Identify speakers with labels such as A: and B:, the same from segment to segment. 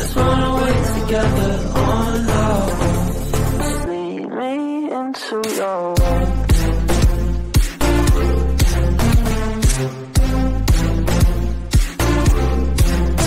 A: Let's run away together on love. Lead me into your world.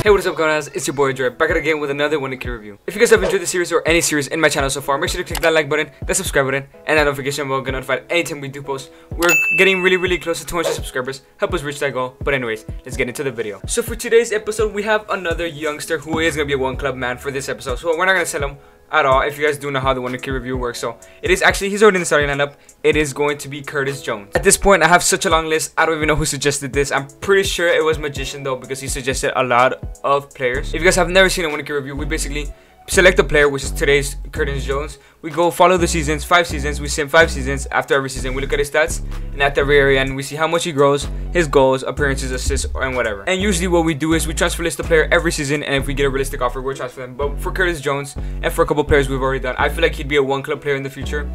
B: Hey, what is up guys? It's your boy Dre, back at again with another Wonder Kid review. If you guys have enjoyed the series or any series in my channel so far, make sure to click that like button, that subscribe button, and that notification bell to get notified anytime we do post. We're getting really, really close to 200 subscribers. Help us reach that goal. But anyways, let's get into the video. So for today's episode, we have another youngster who is going to be a one club man for this episode. So we're not going to sell him at all if you guys do know how the Wonder Kid review works. So it is actually, he's already in the starting lineup. It is going to be Curtis Jones. At this point, I have such a long list. I don't even know who suggested this. I'm pretty sure it was Magician though because he suggested a lot of players. If you guys have never seen a Wonder Kid review, we basically select a player, which is today's Curtis Jones. We go follow the seasons, five seasons. We sim five seasons. After every season, we look at his stats, and at the very end, we see how much he grows, his goals, appearances, assists, and whatever. And usually, what we do is we transfer list the player every season, and if we get a realistic offer, we'll transfer them. But for Curtis Jones and for a couple players we've already done, I feel like he'd be a one club player in the future.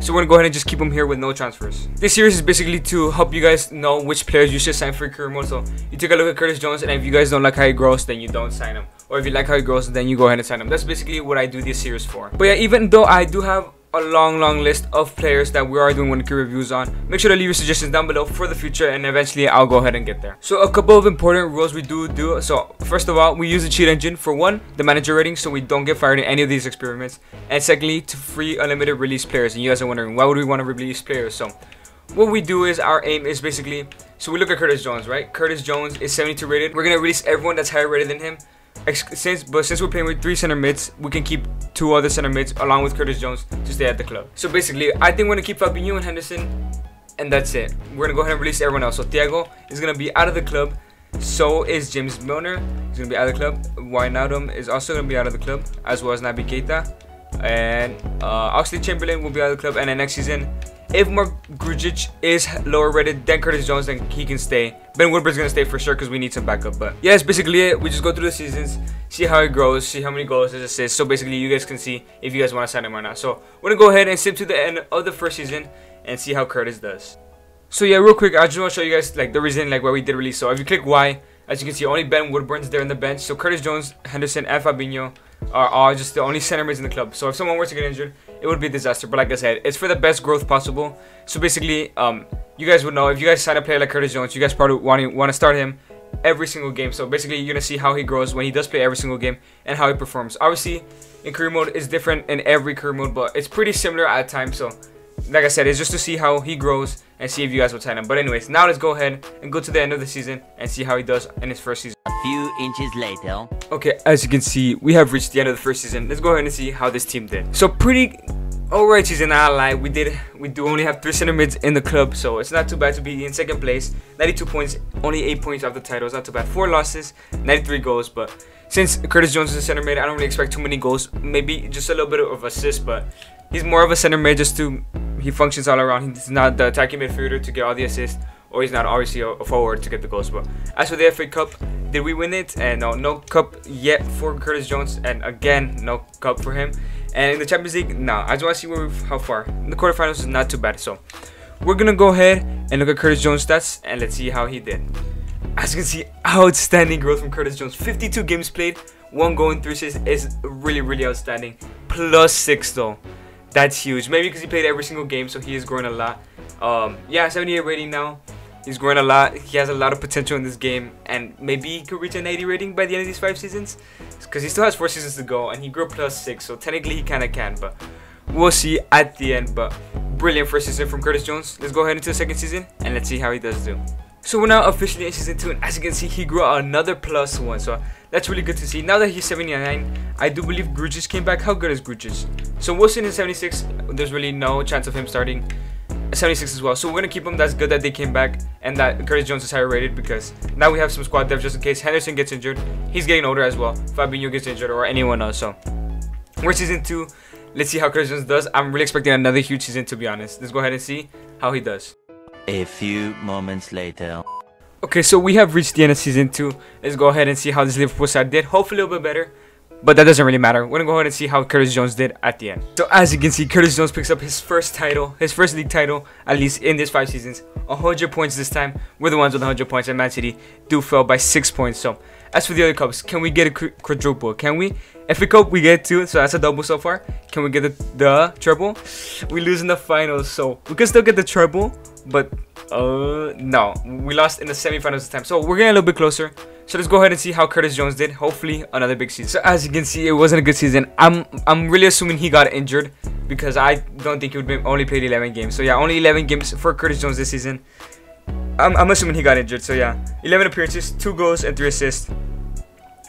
B: So we're gonna go ahead and just keep him here with no transfers. This series is basically to help you guys know which players you should sign for career mode. So you take a look at Curtis Jones, and if you guys don't like how he grows, then you don't sign him. Or if you like how it grows, then you go ahead and sign him. That's basically what I do this series for. But yeah, even though I do have a long, long list of players that we are doing Wonder reviews on. Make sure to leave your suggestions down below for the future, and eventually I'll go ahead and get there. So a couple of important rules we do do. So first of all, we use the cheat engine for one, the manager rating, so we don't get fired in any of these experiments, and secondly, to free unlimited release players. And you guys are wondering why would we want to release players? So what we do is our aim is basically so we look at Curtis Jones, right? Curtis Jones is 72 rated. We're gonna release everyone that's higher rated than him since but since we're playing with three center mids, we can keep two other center mids along with Curtis Jones to stay at the club. So basically, I think we're gonna keep Fabinho and Henderson, and that's it. We're gonna go ahead and release everyone else. So Thiago is gonna be out of the club. So is James Milner. He's gonna be out of the club. Wijnaldum is also gonna be out of the club, as well as Naby Keita. And uh, Oxlade Chamberlain will be out of the club. And then next season, if Marko Grujic is lower rated than Curtis Jones, then he can stay. Ben Woodburn's gonna stay for sure because we need some backup. But yeah, that's basically it. We just go through the seasons, see how it grows, see how many goals it assists. So basically, you guys can see if you guys want to sign him or not. So we're gonna go ahead and skip to the end of the first season and see how Curtis does. So yeah, real quick, I just want to show you guys like the reason like why we did release. So if you click Y, as you can see, only Ben Woodburn's there in the bench. So Curtis Jones, Henderson, and Fabinho are, are just the only center mids in the club. So if someone were to get injured, it would be a disaster. But like I said, it's for the best growth possible. So basically, um, you guys would know if you guys sign a player like Curtis Jones, you guys probably want to want to start him every single game. So basically, you're gonna see how he grows when he does play every single game and how he performs. Obviously, in career mode, it's different in every career mode, but it's pretty similar at times. So like I said, it's just to see how he grows and see if you guys will sign him. But anyways, now let's go ahead and go to the end of the season and see how he does in his first season.
C: A few inches later.
B: Okay, as you can see, we have reached the end of the first season. Let's go ahead and see how this team did. So pretty alright season, I lie. We did, we do only have three center mids in the club, so it's not too bad to be in second place. 92 points, only 8 points off the title. It's not too bad. 4 losses, 93 goals, but since Curtis Jones is a center mid, I don't really expect too many goals. Maybe just a little bit of assist, but he's more of a center mid just to he functions all around. He's not the attacking midfielder to get all the assists, or he's not obviously a, forward to get the goals. But as for the FA Cup, did we win it? And no, no cup yet for Curtis Jones, and again, no cup for him. And in the Champions League, no. I just want to see where how far. In the quarterfinals is not too bad. So we're gonna go ahead and look at Curtis Jones stats, and let's see how he did. As you can see, outstanding growth from Curtis Jones. 52 games played, one goal in three assists is really, really outstanding. Plus six though. That's huge. Maybe because he played every single game, so he is growing a lot. Um, yeah, 78 rating now. He's growing a lot. He has a lot of potential in this game, and maybe he could reach an 80 rating by the end of these five seasons, because he still has four seasons to go, and he grew plus six, so technically he kind of can, but we'll see at the end. But brilliant first season from Curtis Jones. Let's go ahead into the second season, and let's see how he does do. So we're now officially in season 2 and as you can see he grew another plus 1 so that's really good to see. Now that he's 79 I do believe Grujic came back. How good is Grujic? So Wilson is 76 there's really no chance of him starting 76 as well. So we're going to keep him. That's good that they came back and that Curtis Jones is higher rated because now we have some squad depth just in case Henderson gets injured. He's getting older as well. Fabinho gets injured or anyone else. So we're season 2. Let's see how Curtis Jones does. I'm really expecting another huge season to be honest. Let's go ahead and see how he does.
C: A few moments later.
B: Okay, so we have reached the end of season 2. Let's go ahead and see how this Liverpool side did. Hopefully a little bit better. But that doesn't really matter. We're to go ahead and see how Curtis Jones did at the end. So as you can see, Curtis Jones picks up his first title, his first league title, at least in this five seasons. 100 points this time. We're the ones with 100 points, and Man City do fell by 6 points. So As for the other cups, can we get a quadruple? Can we? FA Cup, we get two, so that's a double so far. Can we get the, the treble? We lose in the finals, so we can still get the triple, but uh, no, we lost in the semifinals this time. So we're getting a little bit closer. So let's go ahead and see how Curtis Jones did. Hopefully, another big season. So as you can see, it wasn't a good season. I'm I'm really assuming he got injured because I don't think he would be only played 11 games. So yeah, only 11 games for Curtis Jones this season. I'm, I'm assuming he got injured. So yeah, 11 appearances, two goals, and three assists.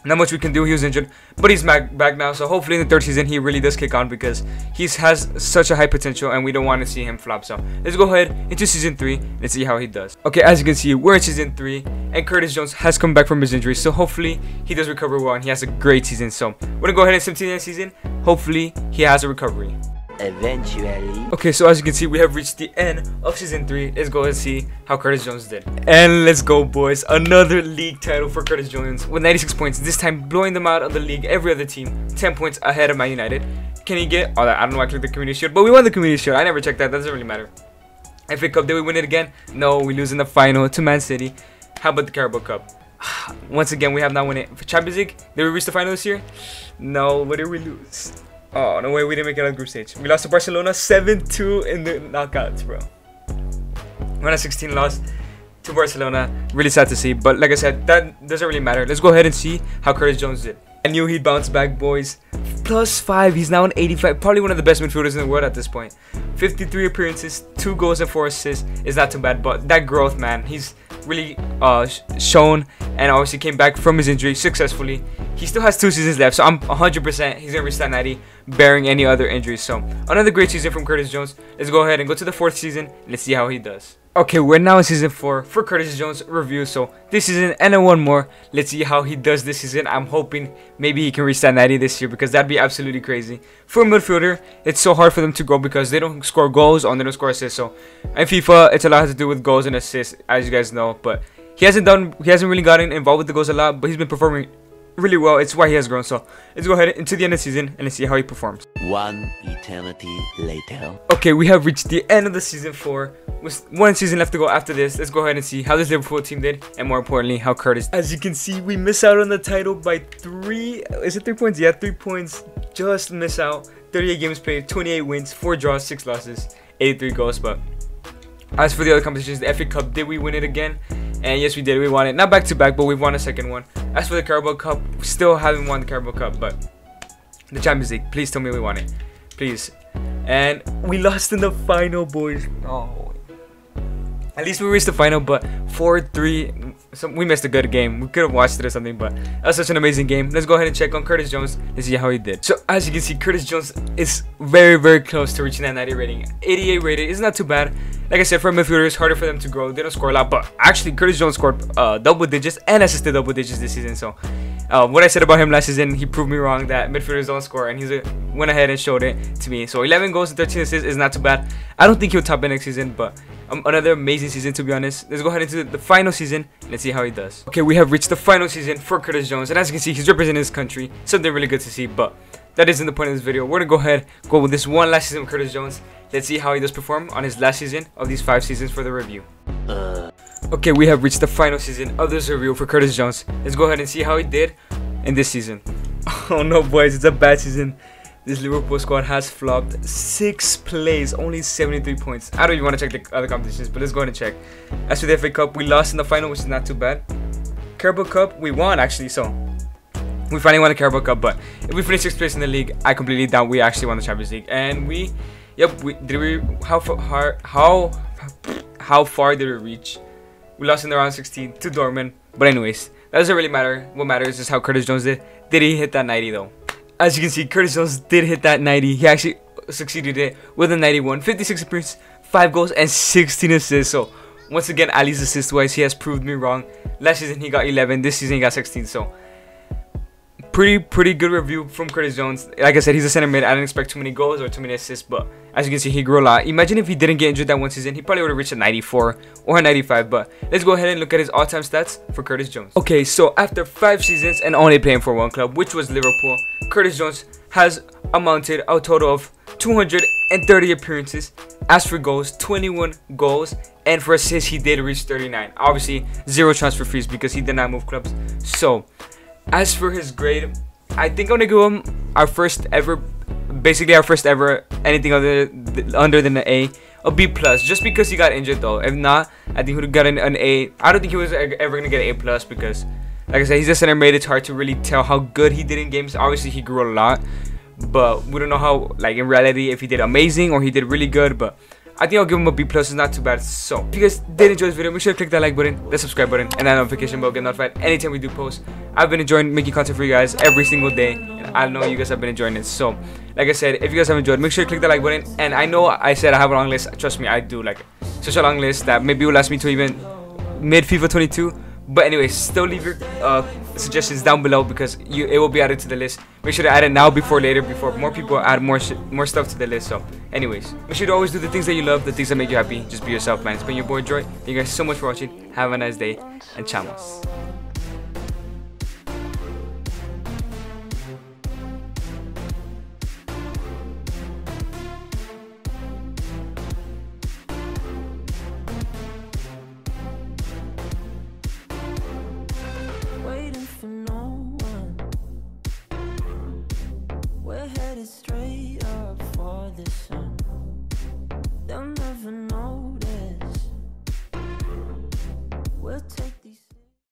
B: Not much we can do. He was injured, but he's back back now. So hopefully in the third season he really does kick on because he has such a high potential, and we don't want to see him flop. So let's go ahead into season three and see how he does. Okay, as you can see, we're in season three, and Curtis Jones has come back from his injury. So hopefully he does recover well, and he has a great season. So we're gonna go ahead and continue next season. Hopefully he has a recovery.
C: Eventually.
B: Okay, so as you can see, we have reached the end of season three. Let's go and see how Curtis Jones did. And let's go, boys. Another league title for Curtis Jones with 96 points. This time, blowing them out of the league. Every other team, 10 points ahead of Man United. Can he get? Oh, I don't know. I clicked the community shield, but we won the community shield. I never checked that. That doesn't really matter. FA Cup, did we win it again? No, we lose in the final to Man City. How about the Carabao Cup? Once again, we have not won it. For Champions League, did we reach the final this year? No, what did we lose? Oh, no way, we didn't make it of group stage. We lost to Barcelona 7-2 in the knockouts, bro. When a 16 lost to Barcelona. Really sad to see, but like I said, that doesn't really matter. Let's go ahead and see how Curtis Jones did. I knew he'd bounce back, boys. Plus 5, he's now an 85. Probably one of the best midfielders in the world at this point. 53 appearances, 2 goals and 4 assists is not too bad, but that growth, man, he's really uh, shown and obviously came back from his injury successfully. He still has two seasons left, so I'm 100% he's gonna reach that 90, bearing any other injuries. So another great season from Curtis Jones. Let's go ahead and go to the fourth season. Let's see how he does. Okay, we're now in season four for Curtis Jones review. So this season and one more. Let's see how he does this season. I'm hoping maybe he can reach that 90 this year because that'd be absolutely crazy. For midfielder, it's so hard for them to go because they don't score goals or they don't score assists. So in FIFA, it's a lot to do with goals and assists, as you guys know. But he hasn't done, he hasn't really gotten involved with the goals a lot, but he's been performing really well. It's why he has grown. So let's go ahead into the end of the season and let's see how he performs.
C: One eternity later.
B: Okay, we have reached the end of the season four. With one season left to go after this, let's go ahead and see how this Liverpool team did, and more importantly, how Curtis. As you can see, we miss out on the title by three. Is it three points? Yeah, three points. Just miss out. 38 games played, 28 wins, four draws, six losses, 83 goals. But as for the other competitions, the FA Cup, did we win it again? And yes, we did. We won it. Not back to back, but we won a second one. As for the Carabao Cup, still haven't won the Carabao Cup, but the Champions League, please tell me we won it. Please. And we lost in the final, boys. Oh. At least we reached the final, but 4-3. We missed a good game. We could have watched it or something, but that's such an amazing game. Let's go ahead and check on Curtis Jones and see how he did. So as you can see, Curtis Jones is very, very close to reaching that 90 rating. 88 rated is not too bad. Like I said, for midfielders, it's harder for them to grow. They don't score a lot, but actually, Curtis Jones scored uh, double digits and assisted double digits this season. So, uh, what I said about him last season, he proved me wrong that midfielders don't score, and he went ahead and showed it to me. So, 11 goals and 13 assists is not too bad. I don't think he'll top it next season, but um, another amazing season to be honest. Let's go ahead into the final season. Let's see how he does. Okay, we have reached the final season for Curtis Jones, and as you can see, he's representing his country. Something really good to see, but that isn't the point of this video. We're gonna go ahead go with this one last season with Curtis Jones. Let's see how he does perform on his last season of these five seasons for the review. Okay, we have reached the final season of this review for Curtis Jones. Let's go ahead and see how he did in this season. Oh no, boys, it's a bad season. This Liverpool squad has flopped six plays, only 73 points. I don't even want to check the other competitions, but let's go ahead and check. As for the FA Cup, we lost in the final, which is not too bad. Carabao Cup, we won actually, so we finally won the Carabao Cup. But if we finish sixth place in the league, I completely doubt we actually won the Champions League. And we, yep, we did we how far how how far did we reach? We lost in the round 16 to Dortmund. But anyways, that doesn't really matter. What matters is how Curtis Jones did. Did he hit that 90 though? As you can see, Curtis Jones did hit that 90. He actually succeeded it with a 91. 56 appearances, 5 goals, and 16 assists. So, once again, at least assist wise, he has proved me wrong. Last season, he got 11. This season, he got 16. So, pretty, pretty good review from Curtis Jones. Like I said, he's a center mid. I didn't expect too many goals or too many assists. But, as you can see, he grew a lot. Imagine if he didn't get injured that one season, he probably would have reached a 94 or a 95. But, let's go ahead and look at his all-time stats for Curtis Jones. Okay, so after 5 seasons and only playing for one club, which was Liverpool, Curtis Jones has amounted a total of 230 appearances. As for goals, 21 goals, and for assists, he did reach 39. Obviously, zero transfer fees because he did not move clubs. So, As for his grade, I think I'm gonna give him our first ever, basically our first ever anything other th- under than an A, a B plus. Just because he got injured though. If not, I think he would have gotten an A. I don't think he was ever gonna get an A plus because, like I said, he's a center made. It's hard to really tell how good he did in games. Obviously, he grew a lot, but we don't know how like in reality if he did amazing or he did really good. But I think I'll give him a B plus. It's not too bad. So if you guys did enjoy this video, make sure to click that like button, the subscribe button, and that notification bell. Get notified anytime we do post. I've been enjoying making content for you guys every single day, and I know you guys have been enjoying it. So, like I said, if you guys have enjoyed, make sure to click that like button. And I know I said I have a long list. Trust me, I do like such a long list that maybe will last me to even mid FIFA 22. But anyway, still leave your uh, suggestions down below because you it will be added to the list. Make sure to add it now before later, before more people add more more stuff to the list. So, anyways, make sure to always do the things that you love, the things that make you happy. Just be yourself, man. It's been your boy Joy. Thank you guys so much for watching. Have a nice day and chamos.